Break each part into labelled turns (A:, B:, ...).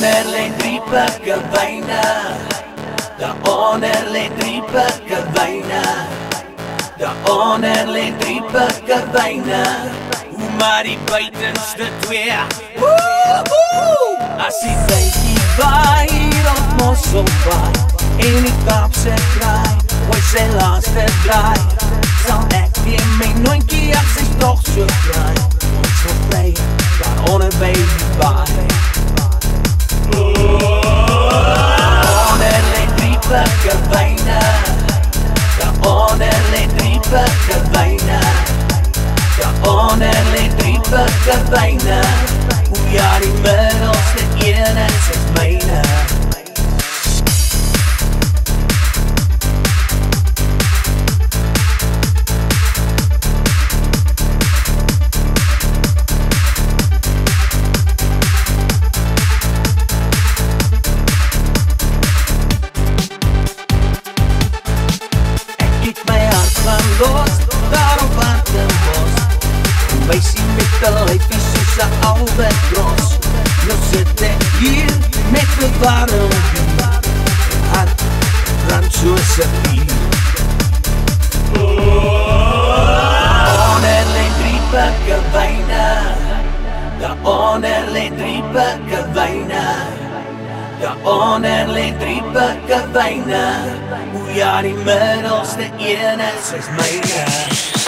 A: Daaronder lê drie plekke wyne. Daaronder lê drie plekke wyne. Daaronder lê drie plekke wyne. Hoe maar die buitenste twee. As die wyntjie vaai hier op Mosselbaai en die Kaapse kraai, hoe sy laaste draai. Sal ek weer plekke wyne. Hoe ja die middelste een is is myne. Wysie met die lyfie soos 'n albatros. Nou sit ek hier met warm bier Hart brand soos 'n bier Onder lê drie plekke wyne Daaronder lê drie plekke wyne Daaronder lê drie plekke wyne Hoe ja die middelste een is is myne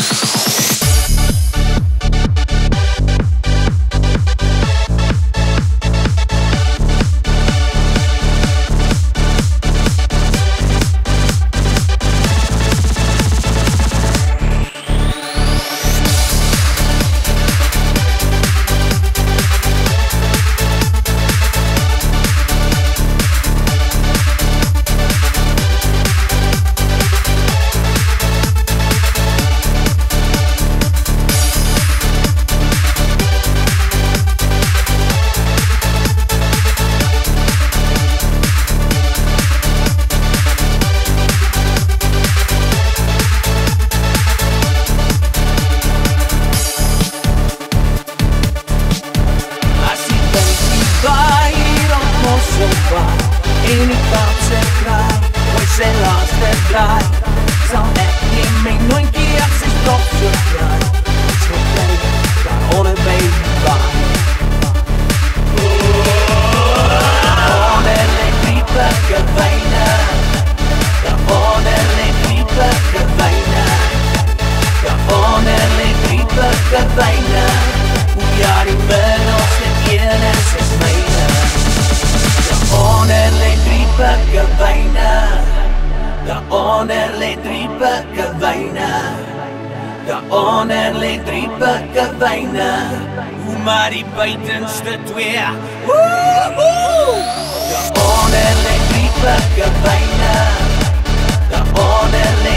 A: laaste draai Sal ek nie my nooitjie as sy Daaronder lê drie plekke wyne. Daaronder lê drie plekke wyne. Hoe maar die buitenste twee. Woehoe! Daaronder lê drie plekke wyne. Daaronder lê